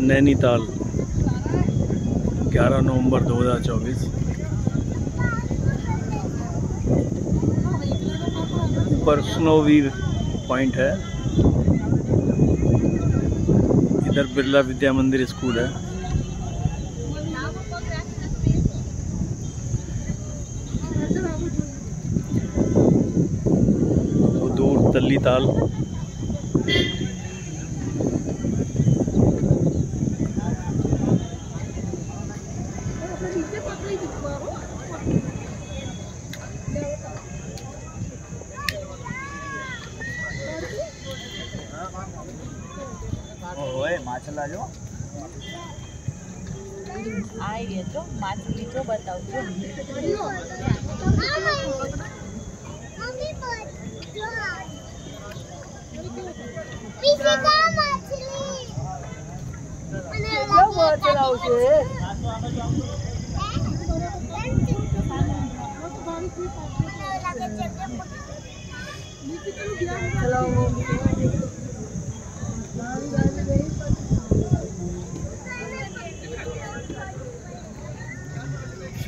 नैनीताल 11 नवंबर 2024 ऊपर स्नोवीर पॉइंट है। इधर बिरला विद्या मंदिर स्कूल है। दूर तल्ली ताल। ઓય માછલા જો આવીએ તો માછલી જો બતાવજો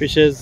फिशेस